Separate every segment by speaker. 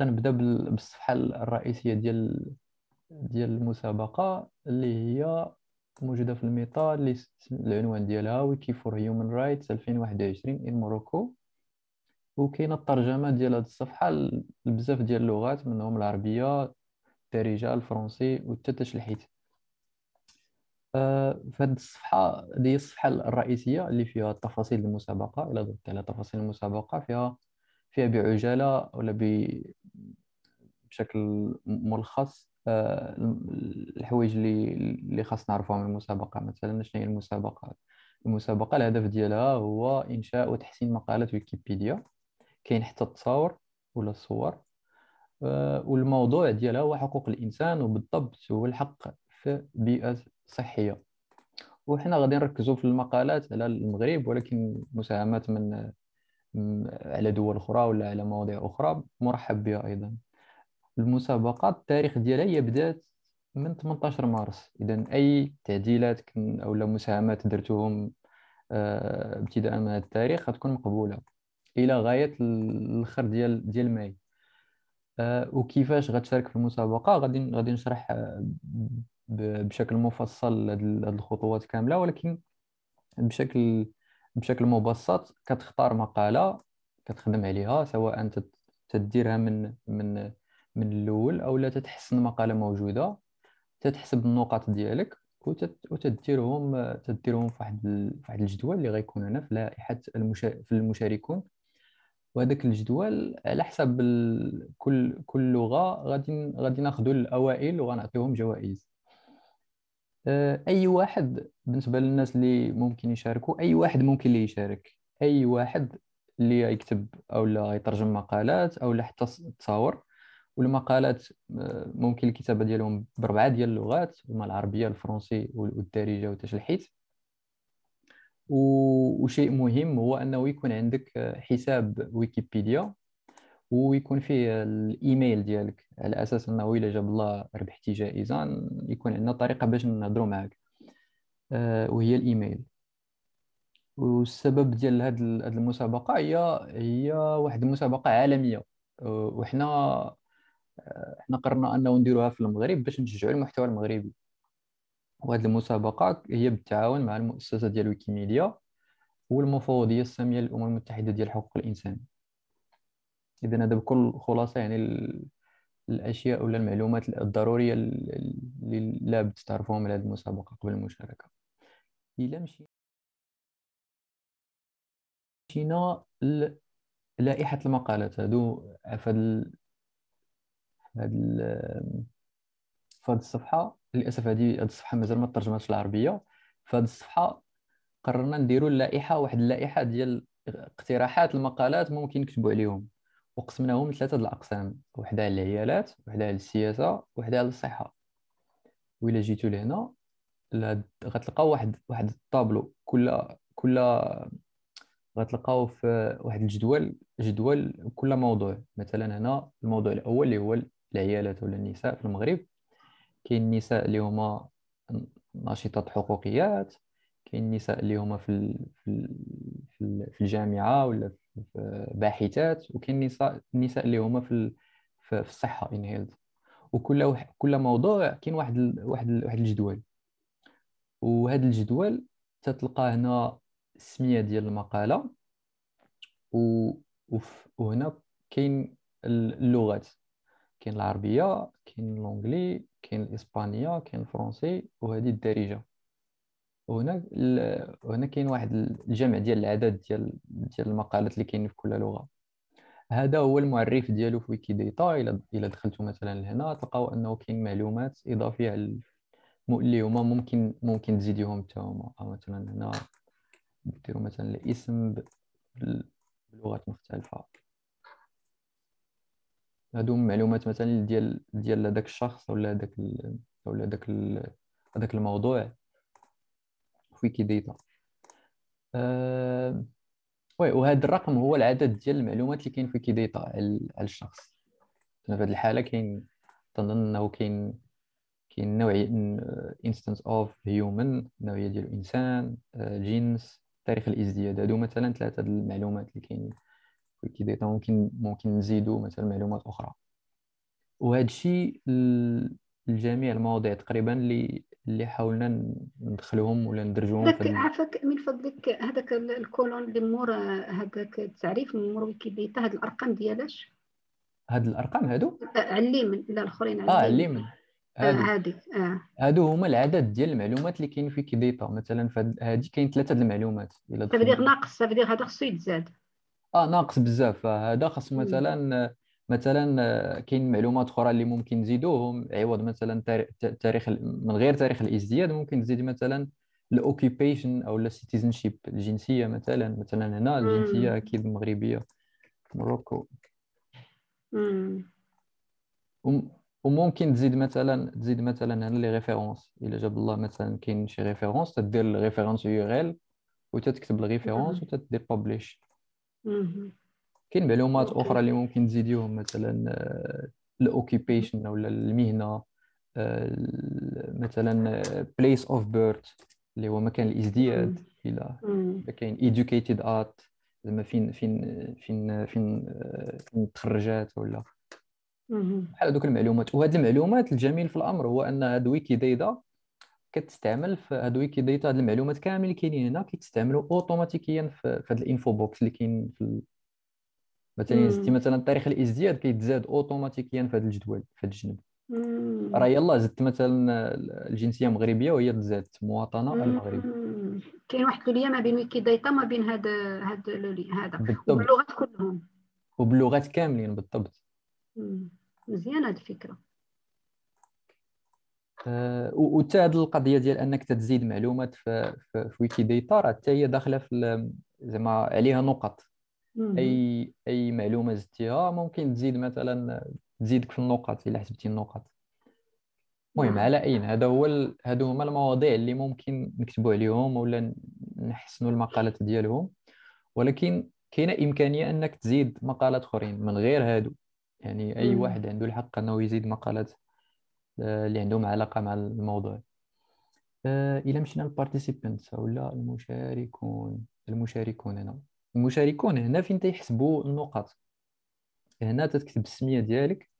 Speaker 1: غنبدا بالصفحة الرئيسية ديال ديال المسابقة اللي هي موجودة في Meta اللي العنوان ديالها Wiki for Human Rights 2021 in Morocco. وكاينة الترجمة ديال هذه الصفحة لبزاف ديال اللغات منهم العربية الدارجة الفرنسي والتشلحيت آه، في هذه الصفحة هذه الصفحة الرئيسية اللي فيها تفاصيل المسابقة إلى ضغطت على تفاصيل المسابقة فيها فيها بعجالة ولا بشكل ملخص آه، الحوايج اللي اللي خاص نعرفوها من المسابقة. مثلا شنو هي المسابقة؟ المسابقة الهدف ديالها هو إنشاء وتحسين مقالات ويكيبيديا. كاين حتى التصاور ولا الصور. آه، والموضوع ديالها هو حقوق الإنسان وبالضبط هو الحق في بيئة صحية. وحنا غادي نركزوا في المقالات على المغرب ولكن مساهمات من على دول أخرى ولا على مواضيع أخرى مرحب بها أيضا. المسابقات التاريخ ديالها هي بدات من 18 مارس. اذا أي تعديلات أو مساهمات درتوهم آه، ابتداء من التاريخ غتكون مقبولة إلى غاية الأخر ديال ديال ماي. آه، وكيفاش غتشارك في المسابقة؟ غادي غادي نشرح آه، بشكل مفصل هذه الخطوات كاملة ولكن بشكل بشكل مبسط كتختار مقالة كتخدم عليها سواء تديرها من من من الأول أو لا تتحسن مقاله موجودة. تتحسب النقاط ديالك وتديرهم تديرهم في واحد الجدول اللي غيكون هنا في لائحة المشا... في المشاركون. وهذاك الجدول على حسب ال... كل كل لغة غادي غادي ناخذوا الأوائل وغنعطيهم جوائز. أي واحد بالنسبة للناس اللي ممكن يشاركوا أي واحد ممكن اللي يشارك. أي واحد اللي يكتب أو لا يترجم مقالات أو لا حتى تصاور والمقالات آه، ممكن الكتابة ديالهم بربعة ديال اللغات هما العربية الفرنسي والدارجة والتشلحيت وشيء مهم هو أنه يكون عندك آه، حساب ويكيبيديا. ويكون فيه الإيميل ديالك على أساس أنه إلا جاب الله ربحتي جائزة يكون عندنا طريقة باش نهضروا معك آه، وهي الإيميل. والسبب ديال هذه المسابقة هي هي واحد المسابقة عالمية. وحنا إحنا قررنا أنه نديروها في المغرب باش نشجعوا المحتوى المغربي. وهذه المسابقة هي بالتعاون مع المؤسسة ديال ويكيميديا والمفوضية السامية للأمم المتحدة ديال حقوق الإنسان. إذا هذا بكل خلاصة يعني الأشياء ولا المعلومات الضرورية اللي لابد تعرفوهم على هذه المسابقة قبل المشاركة. إلى مشينا لائحة المقالات. هادو في هاد في هاد الصفحة للأسف هذه هاد الصفحة مازال ما ترجماتش العربية. في هاد الصفحة قررنا نديروا اللائحة واحد اللائحة ديال اقتراحات المقالات ممكن نكتبوا عليهم. وقسمناهم لثلاثه الأقسام وحدة على العيالات وحدة على السياسة وحدة على الصحة. وإلا جيتوا لهنا غتلقاو واحد واحد الطابلو كل كل غتلقاو في واحد الجدول جدول كل موضوع. مثلا هنا الموضوع الأول اللي هو العيالات ولا النساء في المغرب. كاين النساء اللي هما ناشطات حقوقيات كاين النساء اللي هما في في الجامعة ولا في باحثات وكاين النساء النساء اللي هما في في الصحة ان هيلث وكل كل موضوع كاين واحد واحد واحد الجدول. وهذا الجدول تتلقى هنا السمية ديال المقالة. و... وهنا كاين اللغات. كاين العربية كاين الإنجلي كاين الإسبانية كاين الفرنسي وهذه الدارجة. وهنا هنا كاين واحد الجمع ديال العدد ديال ديال المقالات اللي كاينين في كل لغة. هذا هو المعرف ديالو في ويكيديتا إلى إلى دخلتوا مثلا لهنا تلقاو أنه كاين معلومات إضافية اللي هما ممكن ممكن تزيديهم حتى هما. مثلا هنا ديروا مثلا الاسم بلغات مختلفة. هادو معلومات مثلا ديال ديال هذاك الشخص ولا هذاك ولا هذاك هذاك الموضوع. في ويكيداتا أه... oui وهذا الرقم هو العدد ديال المعلومات اللي كاين في ويكيداتا على الشخص. في هذه الحالة كاين تنظن أنه كاين كاين نوع instance of human النوعيه ديال الإنسان آه، جنس تاريخ الإزدياد. هادو مثلا ثلاثة المعلومات اللي كاينين في ويكيداتا ممكن ممكن نزيدوا مثلا معلومات أخرى. وهذا الشيء لجميع المواضيع تقريبا اللي اللي حاولنا ندخلوهم ولا ندرجوهم
Speaker 2: هذاك عافاك من فضلك هذاك الكولون اللي مور هذاك التعريف من مور ويكيبيديا هاد الأرقام ديالاش؟
Speaker 1: هاد الأرقام هادو؟
Speaker 2: عليمن لا الأخرين
Speaker 1: آه عليمن.
Speaker 2: هادو. آه.
Speaker 1: هادو هما العدد ديال المعلومات اللي كاين في كيديتا مثلا فهادي كاين ثلاثة المعلومات
Speaker 2: إلا تبديغ ناقص تبديغ هذا خصو يتزاد.
Speaker 1: آه ناقص بزاف. هذا خاص مثلا مثلا كاين معلومات أخرى اللي ممكن نزيدوهم عوض مثلا تاريخ من غير تاريخ الازدياد ممكن تزيد مثلا ال occupation أو ال citizenship الجنسية مثلا. مثلا هنا الجنسية أكيد مغربية Morocco. وممكن تزيد مثلا تزيد مثلا هنا les références إلا جاب الله مثلا كاين شي référence تدير ال référence URL وتكتب ال référence وتدير publish كاين معلومات أخرى اللي ممكن تزيديهم مثلا آه، ال occupation ولا المهنة آه، مثلا place of birth اللي هو مكان الازدياد إلى كاين educated at زعما فين فين فين فين آه، فين تخرجات ولا بحال هذوك المعلومات. وهاد المعلومات الجميل في الأمر هو أن هاد ويكي داتا كتستعمل في هاد ويكي داتا هاد المعلومات كامل اللي كاينين هنا كيتستعملوا اوتوماتيكيا في هاد ال infobox اللي كاين في مثلا زدتي مثلا تاريخ الإزدياد كيتزاد اوتوماتيكيا في هذا الجدول في هذا الجنب راه يلا زدت مثلا الجنسية مغربية وهي تزادت مواطنة المغرب.
Speaker 2: كاين واحد ال lien ما بين ويكي داتا ما بين هذا هذا. هذا باللغات كلهم.
Speaker 1: وباللغات كاملين بالضبط.
Speaker 2: مزيان هذه الفكرة.
Speaker 1: أه وحتى هذه القضية ديال أنك تزيد معلومات في, في, في ويكي داتا راه حتى هي داخلة في زعما عليها نقط. اي أي معلومة زدتيها؟ ممكن تزيد مثلا تزيدك في النقط إلا حسبتي النقط. المهم نعم. على أين؟ هذا هو. هادو هما المواضيع اللي ممكن نكتبوا عليهم ولا نحسنوا المقالات ديالهم. ولكن كاينة إمكانية أنك تزيد مقالات أخرين من غير هادو. يعني أي واحد عنده الحق أنه يزيد مقالات آه، اللي عندهم علاقة مع الموضوع. آه، إلى مشينا للبارتيسيبنتس ولا المشاركون. المشاركون هنا. المشاركون هنا فين تيحسبوا النقط هنا تكتب السمية ديالك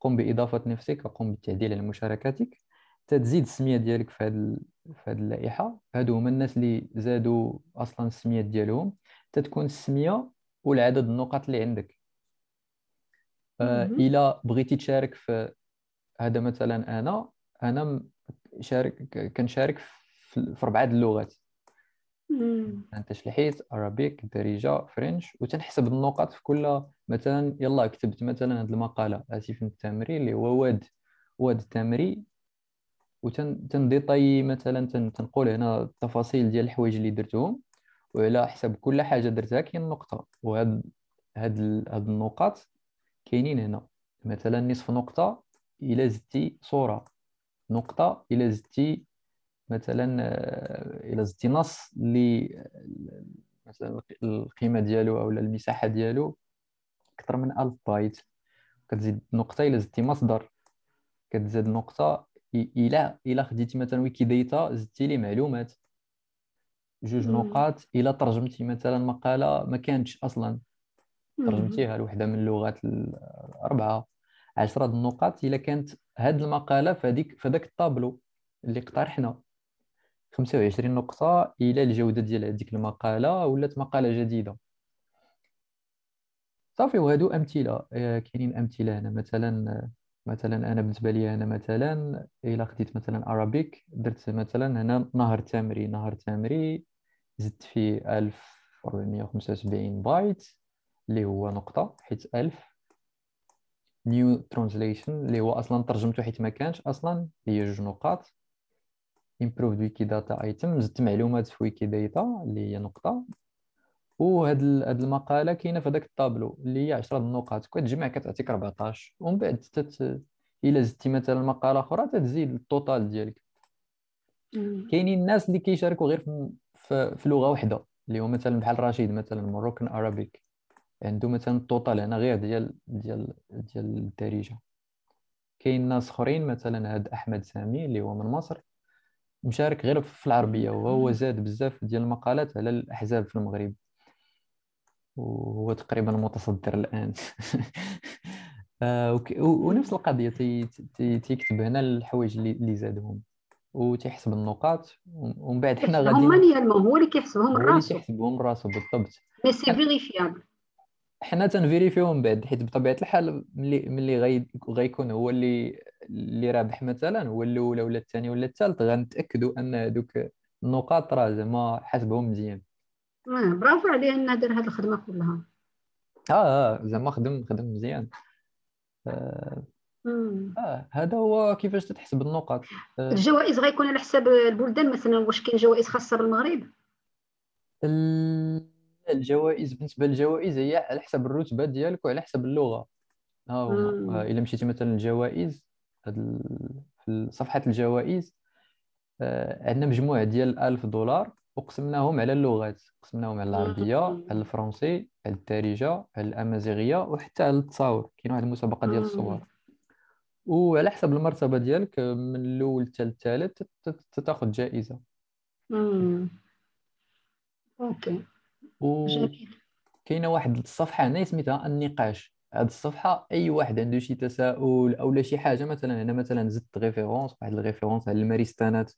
Speaker 1: قم بإضافة نفسك قم بالتعديل على مشاركاتك. تزيد السمية ديالك في هذه في هذه اللائحة. هادو هما الناس اللي زادوا أصلا السميات ديالهم. تتكون السمية والعدد النقط اللي عندك. آه إلا بغيتي تشارك في هذا مثلا أنا أنا شارك كنشارك في أربعة اللغات. أنت شلحيت ارابيك درجه فرنش وتنحسب النقط في كل مثلا يلا كتبت مثلا هذه المقالة. اسف التمرين اللي هو واد واد التمري وتنديطي مثلا تنقول هنا التفاصيل ديال الحوايج اللي درتهم. وعلى حسب كل حاجة درتها كاين نقطة. وهاد هاد هاد النقاط كاينين هنا. مثلا نصف نقطة الا زدتي صورة. نقطة الا زدتي مثلا آه، إلى زدتي نص اللي مثلا القيمة ديالو أو المساحة ديالو أكثر من 1000 بايت. كتزيد نقطه إلى زدتي مصدر كتزاد نقطه إلى إلى خديتي مثلا ويكي ديتا زدتي لي معلومات. جوج نقاط إلى ترجمتي مثلا مقالة ما كانتش أصلا. ترجمتيها لوحدة من اللغات الأربعة. عشرة النقاط الا كانت هاد المقالة فهذيك فداك الطابلو اللي اقترحنا. 25 نقطة إلى الجودة ديال هذيك المقالة ولات مقالة جديدة. صافي وهادو أمثلة. آه، كاينين أمثلة هنا. مثلا مثلا أنا بالنسبة لي أنا مثلا إلا خديت مثلا أرابيك درت مثلا هنا نهر تامري نهر تامري زدت فيه 1475 بايت اللي هو نقطة حيت 1000 new translation اللي هو أصلا ترجمته حيت ما كانش أصلا هي جوج نقاط. Improved wikidata item زدت معلومات في ويكيداتا اللي هي نقطة. وهاد هاد المقالة كاينة في هذاك الطابلو اللي هي 10 النقاط كتجمع كتعطيك 14 ومن بعد تت... إلا زدتي مثلا مقالة أخرى تتزيد ال total ديالك. كاينين الناس اللي كيشاركوا غير في, في, في لغة واحدة اللي هو مثلا بحال رشيد مثلا Moroccan Arabic. عنده مثلا ال total هنا غير ديال ديال ديال الدارجة كاين ناس أخرين مثلا هاد أحمد سامي اللي هو من مصر. مشارك غير في العربية وهو زاد بزاف ديال المقالات على الأحزاب في المغرب. وهو تقريبا متصدر الآن. آه ونفس القضية تي تي تيكتب هنا الحوايج اللي زادهم. وتيحسب النقاط ومن بعد حنا غادي
Speaker 2: manuellement هو اللي كيحسبهم
Speaker 1: هو اللي
Speaker 2: راسو.
Speaker 1: تيحسبهم راسو بالضبط.
Speaker 2: mais c'est vérifiable
Speaker 1: حنا تنفيريفيو من بعد حيت بطبيعة الحال ملي ملي غي... غيكون هو اللي اللي رابح مثلا هو الاولى ولا الثاني ولا الثالث غنتأكدوا أن هذوك النقاط راه زعما حسبهم مزيان.
Speaker 2: آه، برافو عليه انه دار هذه الخدمة كلها.
Speaker 1: آه آه زعما خدم خدم مزيان. آه. آه هذا هو كيفاش تتحسب النقاط. آه
Speaker 2: الجوائز غيكون على حساب البلدان مثلا واش كاين جوائز خاصة بالمغرب؟
Speaker 1: ال- الجوائز بالنسبة للجوائز هي على حسب الرتبة ديالك وعلى حسب اللغة ها. آه، إلا مشيتي مثلا الجوائز في صفحة الجوائز آه، عندنا مجموعة ديال 1000 دولار وقسمناهم على اللغات قسمناهم على العربية
Speaker 2: مم.
Speaker 1: على الفرنسي على الدارجة على الأمازيغية وحتى على التصاور كاين واحد المسابقة ديال. الصور وعلى حسب المرتبة ديالك آه، من الأول حتى الثالث تاخذ جائزة
Speaker 2: مم. okay
Speaker 1: وكاينة واحد الصفحة هنا سميتها النقاش. هاد الصفحة أي واحد عنده شي تساؤل أو لا شي حاجة مثلا أنا مثلا زدت référence واحد ال référence على الماريستانات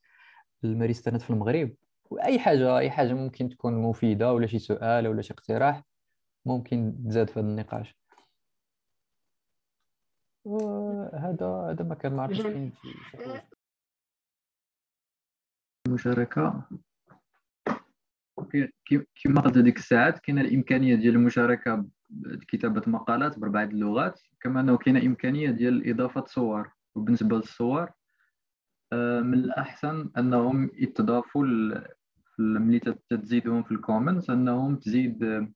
Speaker 1: الماريستانات في المغرب. وأي حاجة أي حاجة ممكن تكون مفيدة ولا شي سؤال ولا شي اقتراح ممكن تزاد في هذا النقاش. وهذا هذا ما كان ما عرفتش. المشاركه كما قلت هذيك الساعات كاينة الإمكانية ديال المشاركة بكتابه مقالات باربعه اللغات كما أنه كاينة إمكانية ديال إضافة صور. وبالنسبة للصور آه، من الأحسن أنهم يتضافوا ملي تزيدهم في الكومنتس أنهم تزيد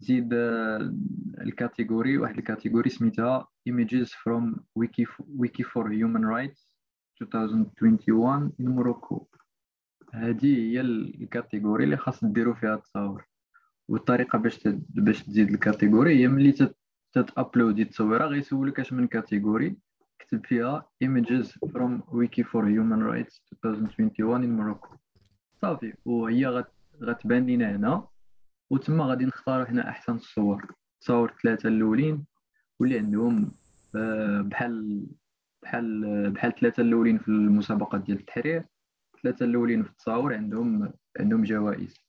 Speaker 1: تزيد آه، ال category واحد ال category سميتها images from wiki wiki for human rights 2021 in Morocco. هذه هي ال- ال category اللي خاص ديروا فيها التصاور. والطريقة باش باش تزيد ال category هي ملي تت- تت uploadي التصويرة غيسولك اش من category. كتب فيها images from wiki for human rights 2021 in Morocco. صافي. وهي غت- غتبان لينا هنا. وتما غادي نختاروا حنا أحسن الصور تصاور ثلاثة الأولين واللي عندهم آه، بحال بحال بحال ثلاثة الأولين في المسابقة ديال التحرير. ثلاثة الأولين في التصاور عندهم عندهم جوائز.